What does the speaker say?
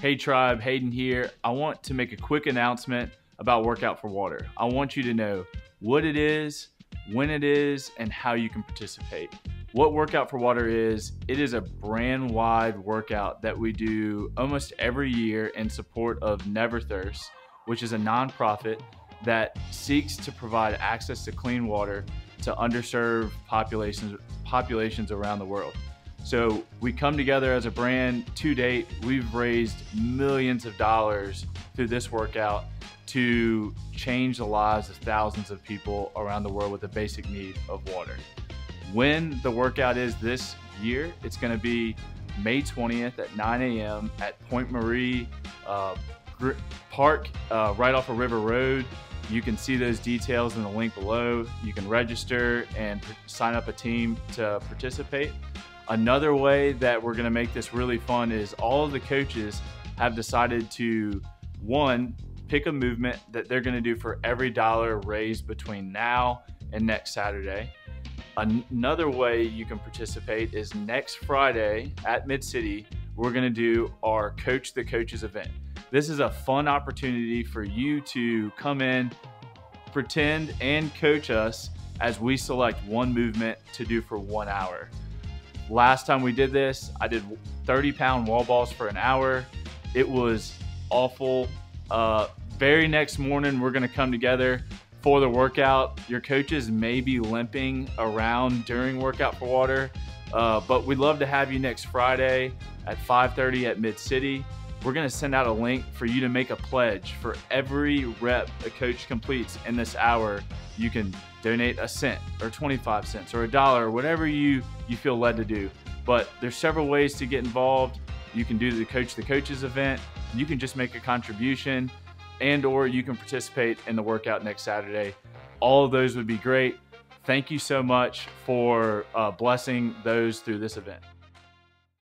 Hey Tribe, Hayden here. I want to make a quick announcement about Workout for Water. I want you to know what it is, when it is, and how you can participate. What Workout for Water is, it is a brand wide workout that we do almost every year in support of Never Thirst, which is a nonprofit that seeks to provide access to clean water to underserved populations populations around the world. So we come together as a brand to date. We've raised millions of dollars through this workout to change the lives of thousands of people around the world with the basic need of water. When the workout is this year, it's going to be May 20th at 9 a.m. at Pointe-Marie uh, Park, uh, right off of River Road. You can see those details in the link below. You can register and sign up a team to participate. Another way that we're going to make this really fun is all of the coaches have decided to one pick a movement that they're going to do for every dollar raised between now and next Saturday. Another way you can participate is next Friday at Mid City, we're going to do our Coach the Coaches event. This is a fun opportunity for you to come in, pretend, and coach us as we select one movement to do for one hour. Last time we did this, I did 30 pound wall balls for an hour. It was awful. Uh, very next morning, we're going to come together for the workout. Your coaches may be limping around during workout for water, uh, but we'd love to have you next Friday at 5:30 at Mid City. We're going to send out a link for you to make a pledge for every rep a coach completes in this hour. You can donate a cent or 25 cents or a dollar whatever you you feel led to do. But there's several ways to get involved. You can do the coach the coaches event. You can just make a contribution and or you can participate in the workout next Saturday. All of those would be great. Thank you so much for uh, blessing those through this event.